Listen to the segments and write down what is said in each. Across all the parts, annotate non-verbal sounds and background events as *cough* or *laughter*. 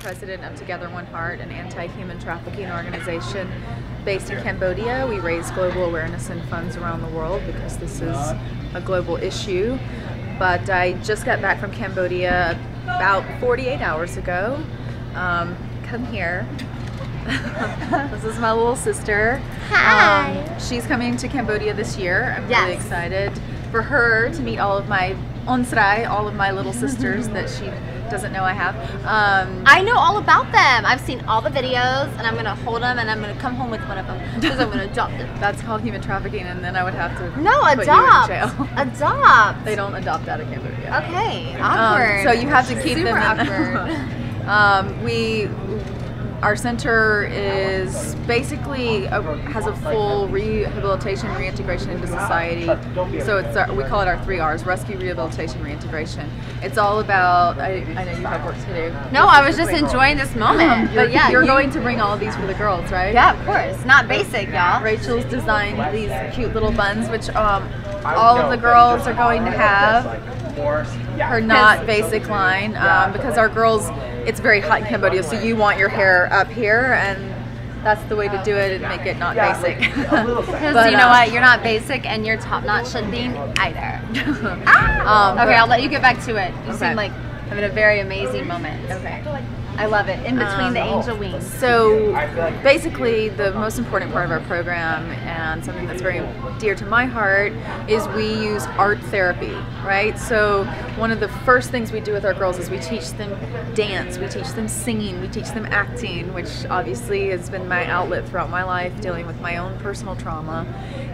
president of Together One Heart, an anti human trafficking organization based in Cambodia. We raise global awareness and funds around the world because this is a global issue. But I just got back from Cambodia about 48 hours ago. Um, come here. *laughs* this is my little sister. Hi. Um, she's coming to Cambodia this year. I'm really excited for her to meet all of my onsrai, all of my little sisters that she doesn't know I have. Um, I know all about them. I've seen all the videos, and I'm gonna hold them, and I'm gonna come home with one of them because I'm gonna adopt them. *laughs* that's called human trafficking, and then I would have to No, adopt. you in jail. *laughs* Adopt. they don't adopt out of Cambodia. Okay, Um, awkward. so you have to keep Super them. In, awkward. *laughs* um, we, our center is basically a, has a full rehabilitation, reintegration into society. So it's our, we call it our three R's: rescue, rehabilitation, reintegration. It's all about. I, I know you have work to do. no, I was just enjoying this moment. *laughs* But yeah, you're you- going to bring all of these for the girls, right? Yeah, of course. Not basic, y'all. Rachel's designed these cute little buns, which um, all of the girls are going to have. Her not basic line um, because our girls, it's very hot in Cambodia, so you want your hair up here, and that's the way to do it and make it not basic. *laughs* Because But, you know uh, what, you're not basic, and you're top notch shouldn't either. *laughs* um, Okay, I'll let you get back to it. You Okay. seem like having a very amazing moment. Okay. I love it. In between Um, the angel wings. So basically, the most important part of our program and something that's very dear to my heart is we use art therapy, right? So one of the first things we do with our girls is we teach them dance, we teach them singing, we teach them acting, which obviously has been my outlet throughout my life dealing with my own personal trauma.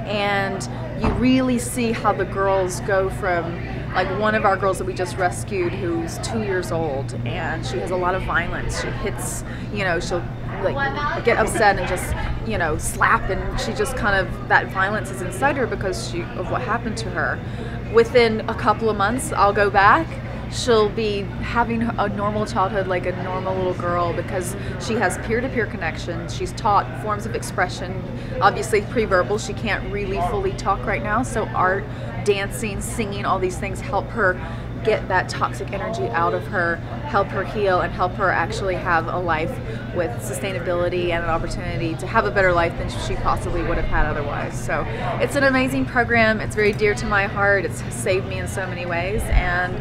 And you really see how the girls go from like one of our girls that we just rescued who's two years old and she has a lot of violence. She hits you know she'll like get upset and just you know slap and she just kind of that violence is inside her because she of what happened to her. Within a couple of months i'll go back she'll be having a normal childhood like a normal little girl because she has peer-to-peer connections. She's taught forms of expression obviously pre-verbal. She can't really fully talk right now. So art dancing singing all these things help her get that toxic energy out of her help her heal and help her actually have a life with sustainability and an opportunity to have a better life than she possibly would have had otherwise. So it's an amazing program. It's very dear to my heart. It's saved me in so many ways. And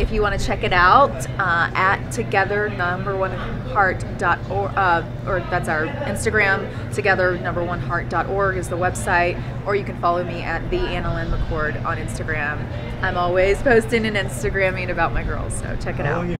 if you want to check it out uh, at together number one uh, or that's our instagram together number one heart.org is the website or you can follow me at the annalynne mccord on instagram. I'm always posting and instagramming about my girls so check it oh, out